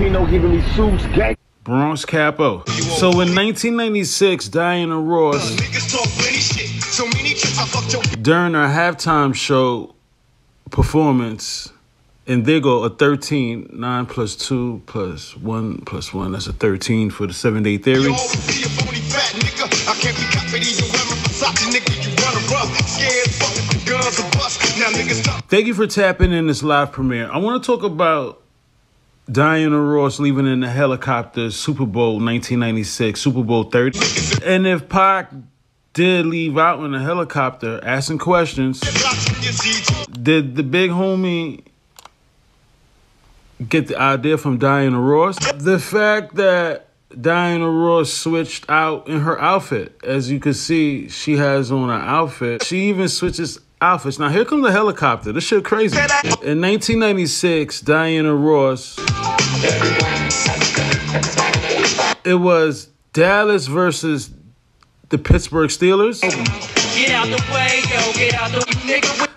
Filipino giving me suits, gang. Bronx Capo. So in 1996, Diana Ross, during her halftime show performance, and there go a 13, 9 plus 2 plus 1 plus 1, that's a 13 for the seven day theory. Thank you for tapping in this live premiere. I want to talk about Diana Ross leaving in the helicopter Super Bowl 1996, Super Bowl 30. And if Pac did leave out in a helicopter asking questions, did the big homie get the idea from Diana Ross? The fact that Diana Ross switched out in her outfit. As you can see, she has on an outfit. She even switches outfits. Now here comes the helicopter. This shit crazy. In 1996, Diana Ross. It was Dallas versus the Pittsburgh Steelers. Get out the way, yo, get out the nigga.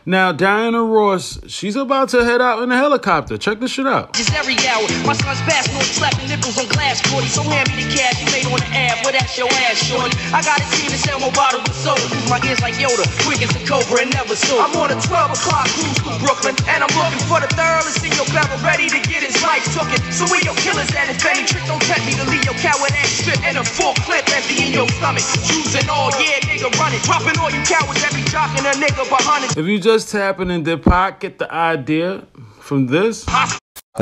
Now Diana Ross, she's about to head out in a helicopter. Check this shit out. Just every hour. My son's fast, no slapping nipples on glass, shorty. So hand me the cash you made on the app, but that's your ass, shorty. I got a team to sell more bottle with soda. Use my ears like Yoda, quick as a cobra and never so. I'm on a 12 o'clock cruise to Brooklyn, and I'm looking for the thorough Senor Barrel ready to get his life tooken. So we your killers at if any trick don't tempt me to leave your coward ass strip and a full clip empty in your stomach. Choosing all, yeah, nigga, running. Dropping all you cowards, every jock and a nigga behind it. If you just tapping in, did Pac get the idea from this? How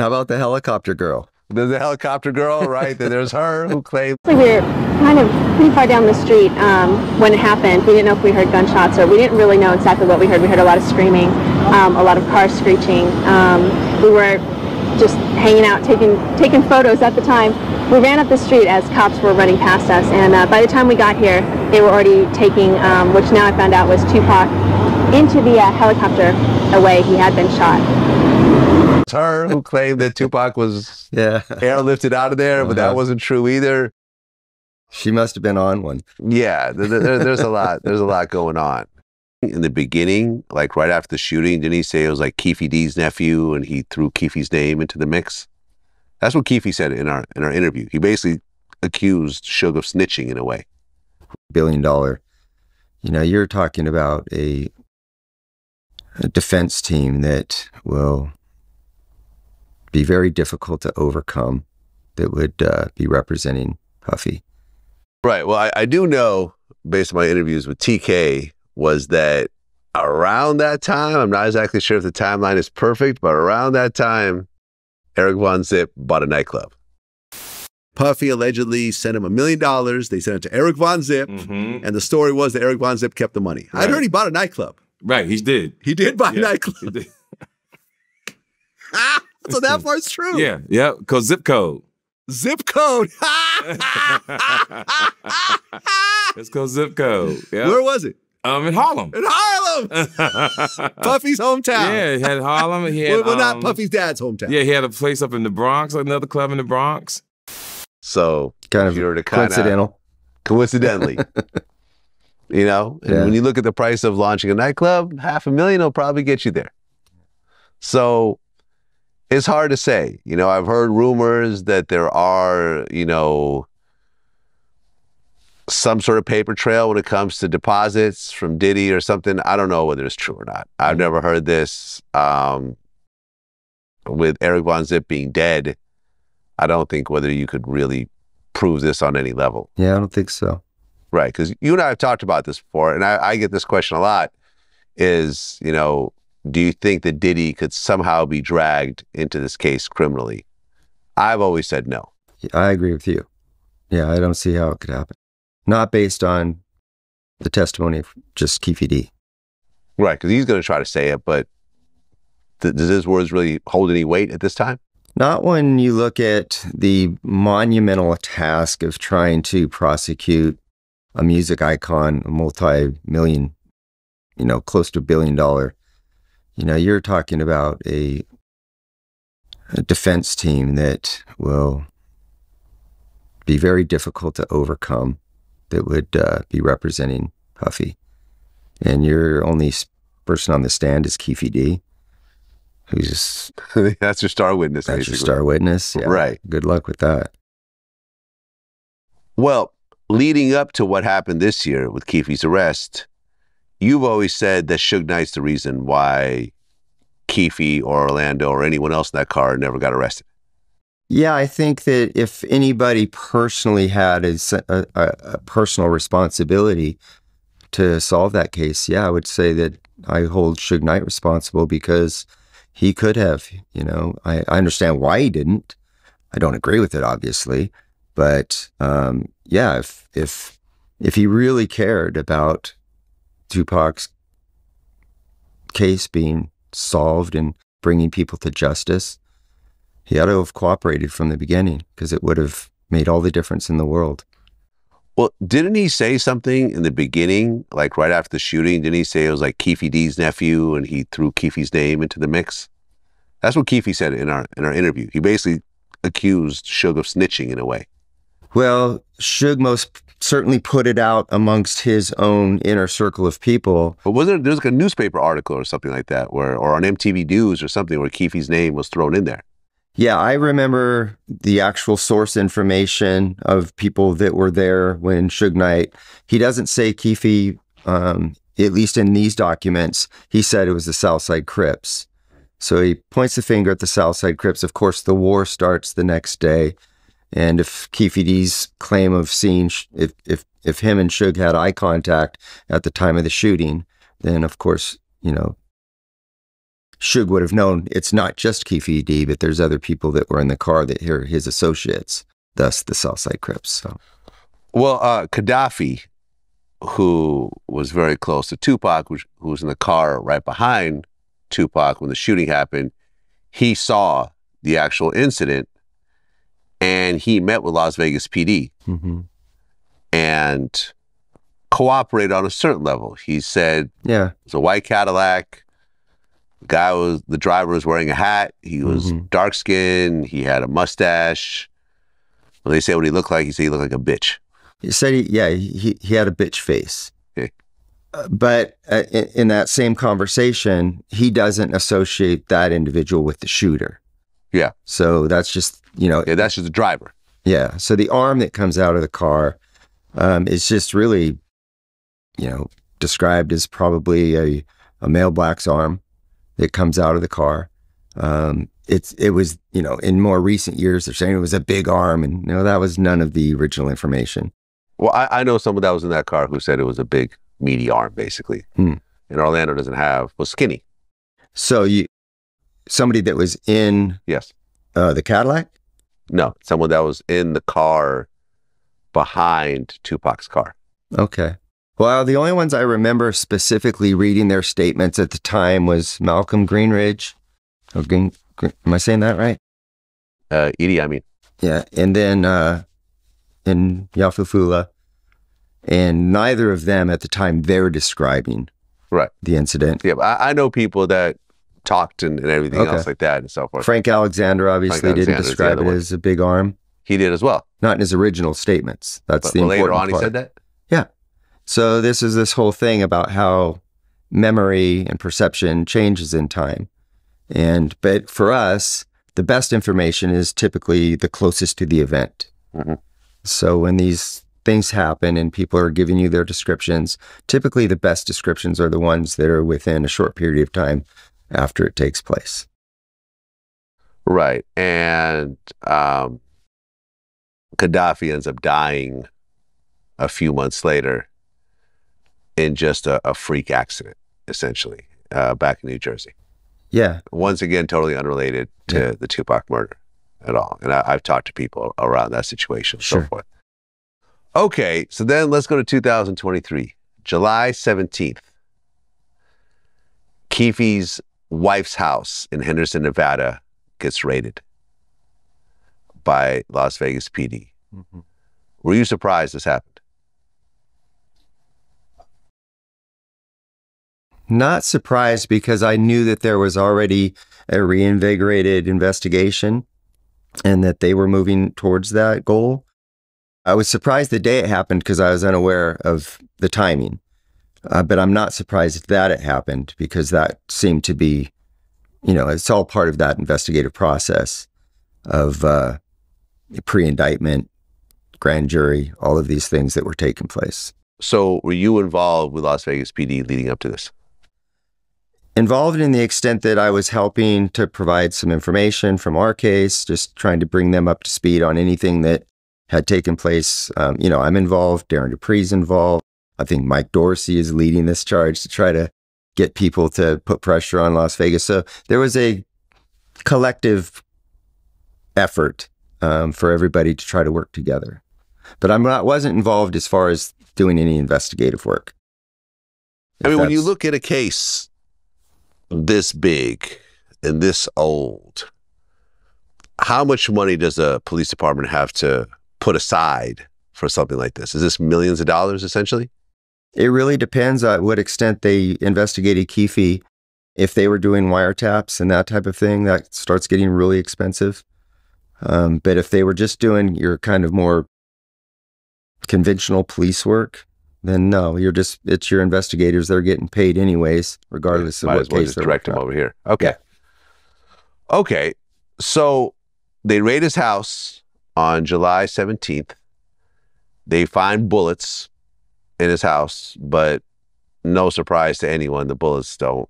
about the helicopter girl? There's the helicopter girl, right? Then There's her who claimed. We were kind of pretty far down the street um, when it happened. We didn't know if we heard gunshots or we didn't really know exactly what we heard. We heard a lot of screaming, um, a lot of cars screeching. Um, we were just hanging out, taking taking photos at the time. We ran up the street as cops were running past us, and uh, by the time we got here, they were already taking, um, which now I found out was Tupac, into the uh, helicopter away. He had been shot. It's her who claimed that Tupac was Yeah. airlifted out of there, but that Uh-huh. wasn't true either. She must have been on one. Yeah, th- th- there- there's a lot. There's a lot going on. In the beginning, like right after the shooting, didn't he say it was like Keefe D's nephew, and he threw Keefe's name into the mix? That's what Keefe said in our in our interview. He basically accused Suge of snitching in a way. billion dollar. You know, you're talking about a, a defense team that will be very difficult to overcome. That would uh, be representing Puffy. Right. Well, I, I do know, based on my interviews with TK, was that around that time, I'm not exactly sure if the timeline is perfect, but around that time, Eric Von Zip bought a nightclub. Puffy allegedly sent him a million dollars. They sent it to Eric Von Zip, Mm-hmm. and the story was that Eric Von Zip kept the money. I'd Right. heard he bought a nightclub. Right, he did. He did buy Yeah, a nightclub. he did. so that part's true. Yeah, yeah, cause zip code. Zip code. Let's go zip code. Yeah. Where was it? Um, in Harlem. In Harlem. Puffy's hometown. Yeah, he had Harlem. He had, well, well, not um, Puffy's dad's hometown. Yeah, he had a place up in the Bronx, another club in the Bronx. So Kind of you were to kinda- coincidental. coincidentally. You know, and Yeah. when you look at the price of launching a nightclub, half a million will probably get you there. So it's hard to say. You know, I've heard rumors that there are, you know, some sort of paper trail when it comes to deposits from Diddy or something. I don't know whether it's true or not. I've never heard this. Um, with Eric Von Zip being dead, I don't think whether you could really prove this on any level. Yeah, I don't think so. Right. Because you and I have talked about this before, and I, I get this question a lot is, you know, do you think that Diddy could somehow be dragged into this case criminally? I've always said no. I agree with you. Yeah, I don't see how it could happen. Not based on the testimony of just Keefe D. Right. Because he's going to try to say it, but th- does his words really hold any weight at this time? Not when you look at the monumental task of trying to prosecute a music icon, a multi-million, you know, close to a billion dollar. You know, you're talking about a, a defense team that will be very difficult to overcome. That would uh, be representing Puffy, and your only person on the stand is Keefe D. who's That's your star witness, that's your star witness. Yeah. Right. Good luck with that. Well, leading up to what happened this year with Keefe's arrest, you've always said that Suge Knight's the reason why Keefe or Orlando or anyone else in that car never got arrested. Yeah, I think that if anybody personally had a personal responsibility to solve that case, yeah, I would say that I hold Suge Knight responsible because he could have. You know, I, I understand why he didn't. I don't agree with it, obviously, but um, yeah, if if if he really cared about Tupac's case being solved and bringing people to justice, he ought to have cooperated from the beginning because it would have made all the difference in the world. Well, didn't he say something in the beginning, like right after the shooting? Didn't he say it was like Keefe D's nephew and he threw Keefe's name into the mix? That's what Keefe said in our in our interview. He basically accused Suge of snitching in a way. Well, Suge most certainly put it out amongst his own inner circle of people. But wasn't there, was like a newspaper article or something like that, where or on MTV News or something where Keefe's name was thrown in there? Yeah, I remember the actual source information of people that were there when Suge Knight. He doesn't say Keefe, um, at least in these documents, he said it was the Southside Crips. So he points the finger at the Southside Crips. Of course, the war starts the next day. And if D's claim of seeing, if, if, if him and Suge had eye contact at the time of the shooting, then of course, you know, Suge would have known it's not just D, but there's other people that were in the car that are his associates, thus the Southside Crips. So Well, uh, Kadafi, who was very close to Tupac, who was in the car right behind Tupac when the shooting happened, he saw the actual incident and he met with Las Vegas PD mhm. and cooperated on a certain level. He said yeah, it was a white Cadillac. The guy was the driver was wearing a hat. He was Mhm. dark skinned. He had a mustache. When they say what he looked like, he said he looked like a bitch. he said he, yeah, he, he had a bitch face. Okay. Uh, but uh, in, in that same conversation, he doesn't associate that individual with the shooter. Yeah. So that's just, you know, Yeah, that's just the driver. Yeah. So the arm that comes out of the car um, is just really, you know, described as probably a, a male black's arm that comes out of the car. Um, it's it was you know in more recent years they're saying it was a big arm and you no that was none of the original information. Well, I, I know someone that was in that car who said it was a big, meaty arm, basically. Hmm. And Orlando doesn't have, was skinny. So you somebody that was in Yes. uh, the Cadillac. No, someone that was in the car behind Tupac's car. Okay. Well, the only ones I remember specifically reading their statements at the time was Malcolm Greenidge. Or Green, Green, am I saying that right? Uh, E.D.I. Mean, Yeah, and then uh, in Yafeu Fula, and neither of them at the time they're describing Right. the incident. yeah, but I, I know people that talked and, and everything Okay. else like that and so forth. Frank Alexander obviously Frank didn't describe it one. as a big arm, He did as well. not in his original statements. That's But the later important on, he said that. Yeah. So this is this whole thing about how memory and perception changes in time. And but for us, the best information is typically the closest to the event. Mhm. So when these things happen and people are giving you their descriptions, typically the best descriptions are the ones that are within a short period of time after it takes place. Right. And um, Kadafi ends up dying a few months later in just a, a freak accident, essentially, uh, back in New Jersey. Yeah. Once again, totally unrelated to Yeah. the Tupac murder at all. And I, I've talked to people around that situation and Sure. so forth. Okay, so then let's go to 2023, July 17th. Keefe's wife's house in Henderson, Nevada gets raided by Las Vegas PD. Mm-hmm. Were you surprised this happened? Not surprised because I knew that there was already a reinvigorated investigation and that they were moving towards that goal. I was surprised the day it happened because I was unaware of the timing. Uh, but I'm not surprised that it happened because that seemed to be you know, it's all part of that investigative process of uh, pre-indictment, grand jury, all of these things that were taking place. So were you involved with Las Vegas PD leading up to this? Involved in the extent that I was helping to provide some information from our case, just trying to bring them up to speed on anything that had taken place. Um, you know, I'm involved, Darren Dupree's involved. I think Mike Dorsey is leading this charge to try to get people to put pressure on Las Vegas. So there was a collective effort um, for everybody to try to work together. But I'm not wasn't involved as far as doing any investigative work. I mean, when you look at a case this big and this old, how much money does a police department have to put aside for something like this? Is this millions of dollars essentially? It really depends on what extent they investigated Keefe. If they were doing wiretaps and that type of thing, that starts getting really expensive. Um, but if they were just doing your kind of more conventional police work, then no, you're just it's your investigators. They're getting paid anyways, regardless of Might what as well case just they're direct on. over here. Okay. Okay. So they raid his house on July 17th. They find bullets in his house, but no surprise to anyone, the bullets don't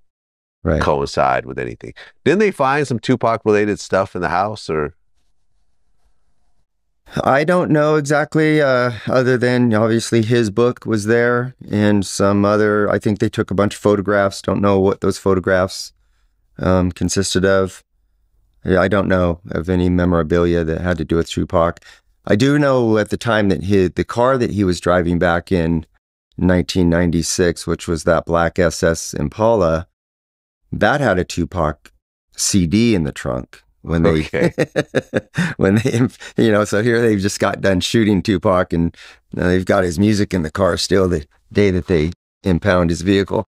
Right. coincide with anything. Didn't they find some Tupac related stuff in the house or I don't know exactly, uh, other than obviously his book was there and some other. I think they took a bunch of photographs. Don't know what those photographs um, consisted of. I don't know of any memorabilia that had to do with Tupac. I do know at the time that he, the car that he was driving back in 1996, which was that black SS Impala, that had a Tupac CD in the trunk when they Okay. when they you know so here they've just got done shooting Tupac and now they've got his music in the car still the day that they impound his vehicle.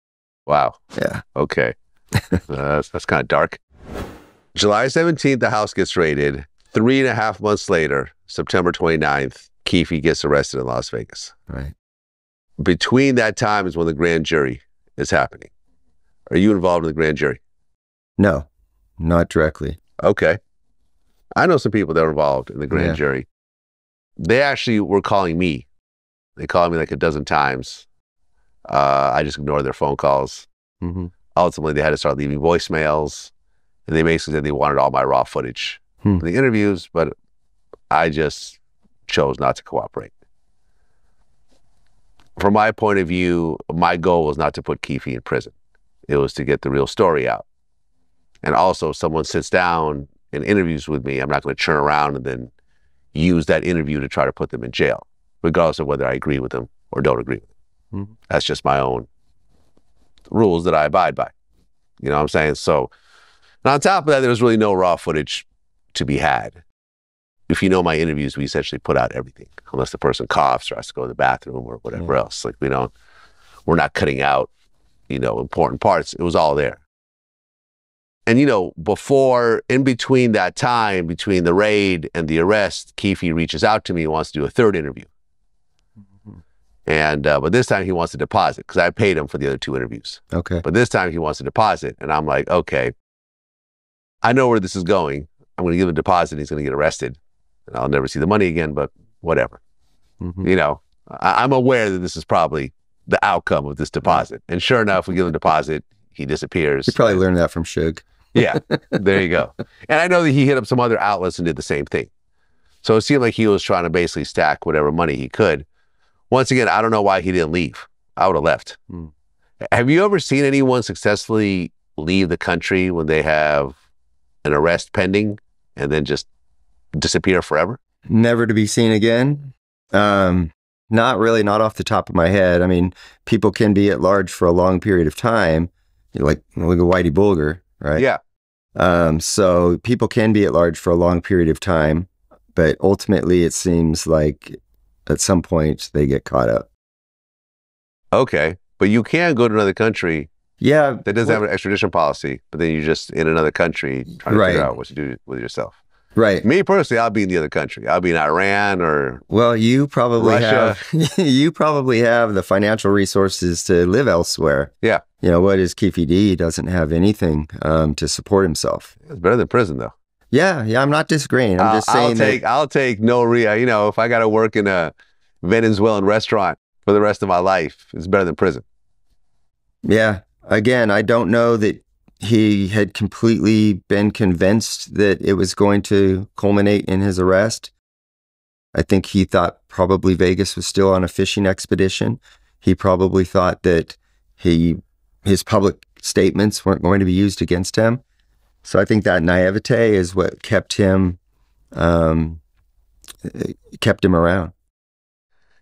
wow. Yeah. Okay. Uh, that's that's kind of dark. July 17th, the house gets raided. Three and a half months later, September 29th, Keefe gets arrested in Las Vegas. Right. Between that time is when the grand jury is happening. Are you involved in the grand jury? No, not directly. Okay. I know some people that are involved in the grand Yeah. jury. They actually were calling me. They called me like a dozen times. Uh, I just ignored their phone calls. hmm ultimately they had to start leaving voicemails and they basically said they wanted all my raw footage Hmm. the interviews but i just chose not to cooperate from my point of view my goal was not to put Keefe in prison it was to get the real story out and also if someone sits down and interviews with me i'm not going to turn around and then use that interview to try to put them in jail regardless of whether i agree with them or don't agree with them Mhm. that's just my own rules that I abide by. You know what I'm saying? So, and on top of that, there was really no raw footage to be had. If you know my interviews, we essentially put out everything, unless the person coughs or has to go to the bathroom or whatever Yeah. else. Like we don't, we're not cutting out, you know, important parts. It was all there. And you know, before, in between that time, between the raid and the arrest, Keefe reaches out to me and wants to do a third interview. And uh, but this time he wants to deposit because I paid him for the other two interviews. Okay. But this time he wants to deposit. And I'm like, okay, I know where this is going. I'm going to give him a deposit. And he's going to get arrested. And I'll never see the money again, but whatever. Mhm. You know, I- I'm aware that this is probably the outcome of this deposit. And sure enough, we give him a deposit. He disappears. You probably learned that from Suge. Yeah, there you go. And I know that he hit up some other outlets and did the same thing. So it seemed like he was trying to basically stack whatever money he could. Once again, I don't know why he didn't leave. I would have left. Hmm. Have you ever seen anyone successfully leave the country when they have an arrest pending and then just disappear forever? Never to be seen again. Um, not really, not off the top of my head. I mean, people can be at large for a long period of time. Like look at Whitey Bulger, right? Yeah. Um, so people can be at large for a long period of time, but ultimately it seems like at some point they get caught up. Okay. But you can go to another country Yeah. that doesn't have an extradition policy, but then you're just in another country trying to Right. figure out what to do with yourself. Right. Me personally, I'll be in the other country. I'll be in Iran or Well, you probably Russia. have you probably have the financial resources to live elsewhere. yeah, You know, what is Keefe D doesn't have anything um, to support himself. it's better than prison though. Yeah, yeah, I'm not disagreeing. I'm I'll, just I'll saying take that I'll take no ria. You know, if I got to work in a Venezuelan restaurant for the rest of my life, it's better than prison. yeah. Again, I don't know that he had completely been convinced that it was going to culminate in his arrest. I think he thought probably Vegas was still on a fishing expedition. He probably thought that he his public statements weren't going to be used against him. So I think that naivete is what kept him um, kept him around.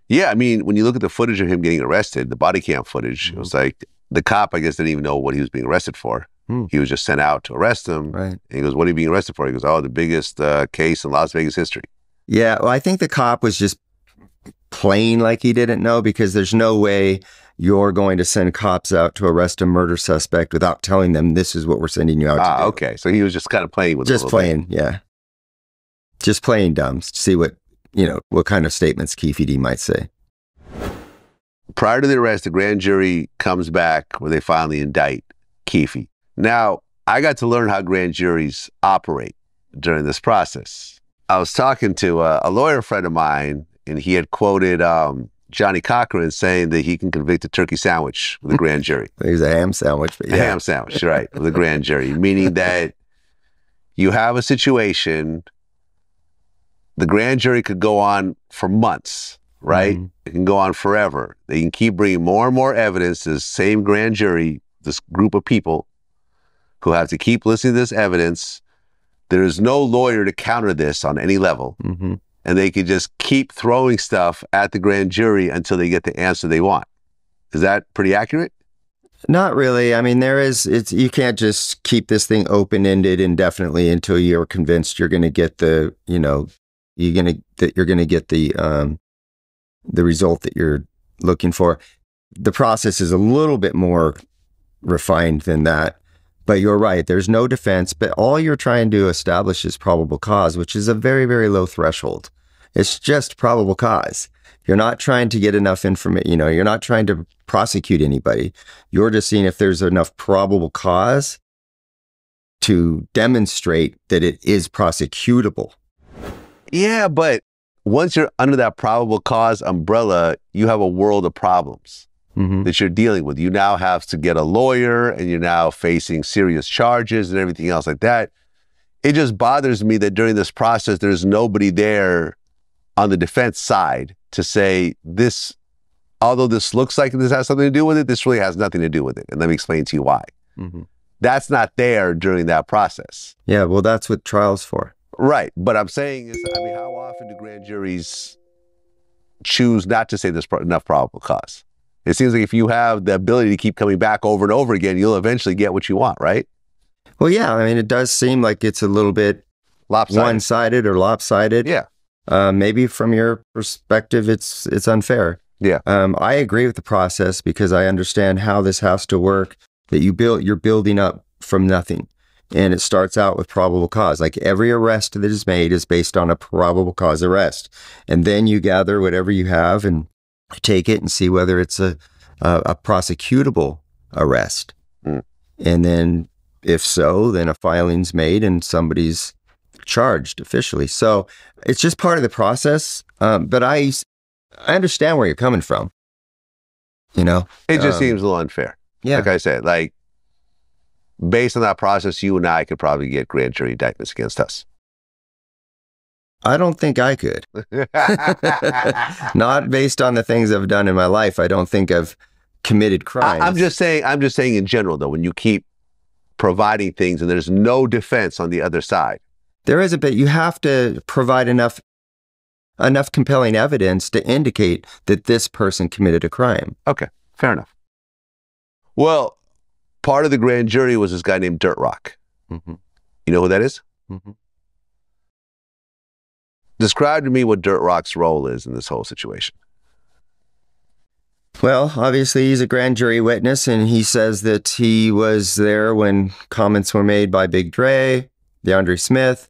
Yeah, I mean, when you look at the footage of him getting arrested, the body cam footage, it was like the cop, I guess, didn't even know what he was being arrested for. Hmm. He was just sent out to arrest him. Right. And he goes, "What are you being arrested for?" He goes, "Oh, the biggest uh, case in Las Vegas history." Yeah, well, I think the cop was just playing like he didn't know because there's no way you're going to send cops out to arrest a murder suspect without telling them this is what we're sending you out to Ah, okay. So he was just kind of playing with Just little bit. playing, yeah. Just playing dumb. to See what you know, what kind of statements Keefe D might say. prior to the arrest, the grand jury comes back where they finally indict Keefe. Now, I got to learn how grand juries operate during this process. I was talking to a, a lawyer friend of mine, and he had quoted um, Johnnie Cochran saying that he can convict a turkey sandwich with a grand jury. There's a ham sandwich, but A ham sandwich, right, with a grand jury, meaning that you have a situation, the grand jury could go on for months, right? Mhm. It can go on forever. They can keep bringing more and more evidence to the same grand jury, this group of people who have to keep listening to this evidence. There is no lawyer to counter this on any level. hmm And they can just keep throwing stuff at the grand jury until they get the answer they want. Is that pretty accurate? Not really. I mean, there is. It's you can't just keep this thing open ended indefinitely until you're convinced you're going to get the, you know, you're going to that you're going to get the um, the result that you're looking for. The process is a little bit more refined than that. But you're right. There's no defense. But all you're trying to establish is probable cause, which is a very, very low threshold. It's just probable cause. You're not trying to get enough information. You know, you're not trying to prosecute anybody. You're just seeing if there's enough probable cause to demonstrate that it is prosecutable. Yeah, but once you're under that probable cause umbrella, you have a world of problems Mm-hmm. that you're dealing with. You now have to get a lawyer and you're now facing serious charges and everything else like that. It just bothers me that during this process, there's nobody there on the defense side to say this, although this looks like this has something to do with it, this really has nothing to do with it. And let me explain to you why. Mm-hmm. That's not there during that process. Yeah, well, that's what trial's for. Right. But I'm saying is, I mean, how often do grand juries choose not to say there's enough probable cause? It seems like if you have the ability to keep coming back over and over again, you'll eventually get what you want, right? Well, yeah, I mean, it does seem like it's a little bit Lopsided. one-sided or lopsided. Yeah. Uh, maybe from your perspective, it's it's unfair. Yeah. Um, I agree with the process because I understand how this has to work. That you build, you're building up from nothing, and it starts out with probable cause. Like every arrest that is made is based on a probable cause arrest, and then you gather whatever you have and take it and see whether it's a a, a prosecutable arrest, Mm. and then if so, then a filing's made and somebody's charged officially. So it's just part of the process. Um, but I, I understand where you're coming from. You know, It just Um, seems a little unfair. yeah, Like I said, like based on that process, you and I could probably get grand jury indictments against us. I don't think I could. Not based on the things I've done in my life. I don't think I've committed crimes. I, am just saying. I'm just saying in general, though, when you keep providing things and there's no defense on the other side. there is a bit. You have to provide enough, enough compelling evidence to indicate that this person committed a crime. Okay, fair enough. Well, part of the grand jury was this guy named Dirt Rock. Mm-hmm. You know who that is? Mm-hmm. Describe to me what Dirt Rock's role is in this whole situation. Well, obviously, he's a grand jury witness, and he says that he was there when comments were made by Big Dre, DeAndre Smith,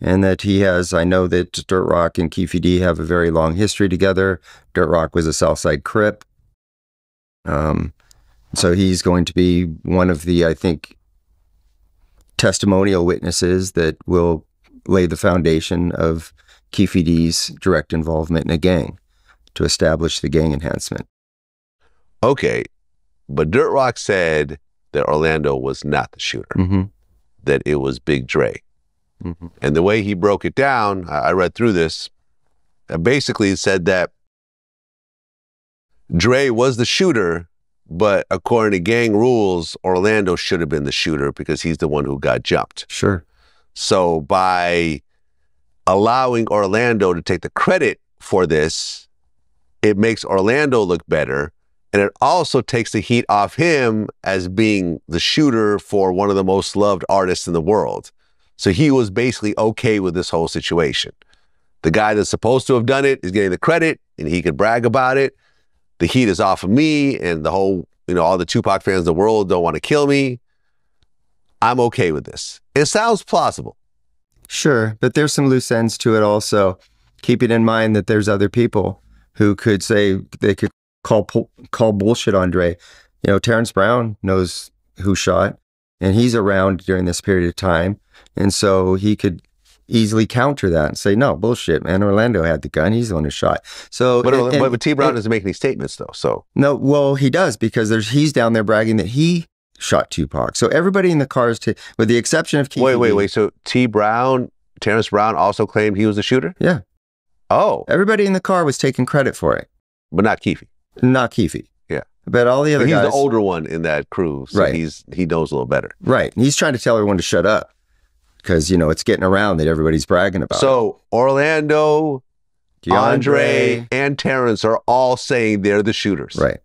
and that he has. I know that Dirt Rock and Keefe D have a very long history together. Dirt Rock was a Southside Crip. Um, so he's going to be one of the, I think, testimonial witnesses that will lay the foundation of D's direct involvement in a gang to establish the gang enhancement. Okay, but Dirt Rock said that Orlando was not the shooter, Mm-hmm. that it was Big Dre. Mm-hmm. And the way he broke it down, I I read through this, uh, basically said that Dre was the shooter, but according to gang rules, Orlando should have been the shooter because he's the one who got jumped. Sure. So by allowing Orlando to take the credit for this, it makes Orlando look better. And it also takes the heat off him as being the shooter for one of the most loved artists in the world. So he was basically okay with this whole situation. The guy that's supposed to have done it is getting the credit and he could brag about it. The heat is off of me and the whole, you know, all the Tupac fans in the world don't want to kill me. I'm okay with this. It sounds plausible. Sure, but there's some loose ends to it also. Keeping in mind that there's other people who could say they could call call bullshit on Dre. You know, Terrence Brown knows who shot, and he's around during this period of time, and so he could easily counter that and say, "No, bullshit, man. Orlando had the gun. He's the one who shot." So, But, and- but, T. Brown and- doesn't make any statements though. So no, well, he does because there's he's down there bragging that he shot Tupac. So everybody in the cars, t- with the exception of Keefe wait, wait, wait. So T. Brown, Terrence Brown also claimed he was the shooter. Yeah. Oh, everybody in the car was taking credit for it. but not Keefe. Not Keefe. Yeah. But all the other But he's guys. the older one in that crew, so Right. he's he knows a little better. Right. He's trying to tell everyone to shut up because, you know, it's getting around that everybody's bragging about So Orlando, it. Andre, and Terrence are all saying they're the shooters. Right.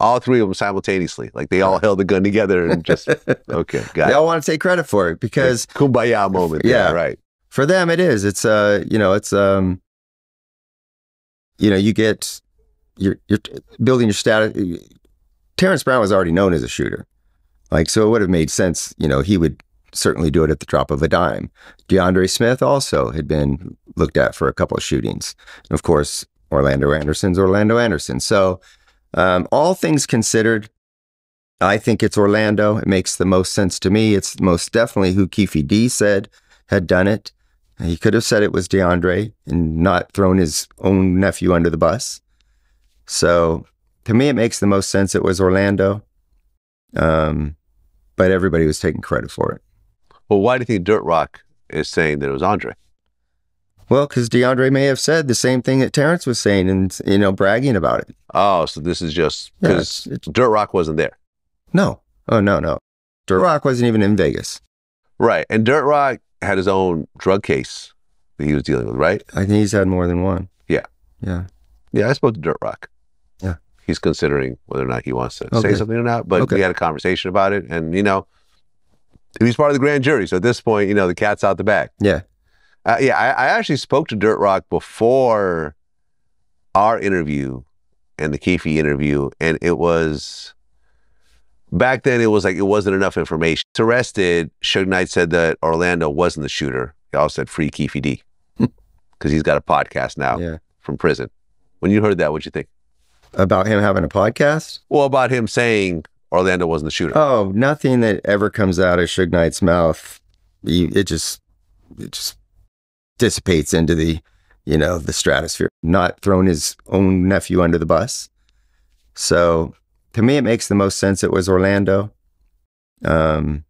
All three of them simultaneously, like they all held the gun together and just okay, got They it. all want to take credit for it because Kumbaya moment. Yeah, Yeah. right. for them it is. It's, uh, you know, it's, um, you know, you get, you're, you're building your status. Terrence Brown was already known as a shooter. Like, so it would have made sense, you know, he would certainly do it at the drop of a dime. DeAndre Smith also had been looked at for a couple of shootings. And of course, Orlando Anderson's Orlando Anderson. So, um, all things considered, I think it's Orlando. It makes the most sense to me. It's most definitely who Keefe D said had done it. He could have said it was DeAndre and not thrown his own nephew under the bus. So, to me, it makes the most sense it was Orlando. Um, but everybody was taking credit for it. Well, why do you think Dirt Rock is saying that it was Andre? Well, because DeAndre may have said the same thing that Terrence was saying and, you know, bragging about it. Oh, so this is just because it's- Dirt Rock wasn't there. No. Oh, no, no. Dirt Rock wasn't even in Vegas. Right. And Dirt Rock had his own drug case that he was dealing with, right? I think he's had more than one. Yeah. Yeah. Yeah, I spoke to Dirt Rock. Yeah. He's considering whether or not he wants to Okay. say something or not, but Okay. we had a conversation about it. And, you know, he's part of the grand jury. So at this point, you know, the cat's out the bag. Yeah. Uh, yeah, I, I actually spoke to Dirt Rock before our interview and the Keefe interview, and it was back then. It was like it wasn't enough information. He's arrested. Suge Knight said that Orlando wasn't the shooter. He also said free Keefe D because he's got a podcast now Yeah. from prison. When you heard that, what'd you think? About him having a podcast? Well, about him saying Orlando wasn't the shooter. Oh, nothing that ever comes out of Suge Knight's mouth, it just, it just dissipates into the, you know, the stratosphere. Not throwing his own nephew under the bus. So, to me, it makes the most sense. It was Orlando. Um,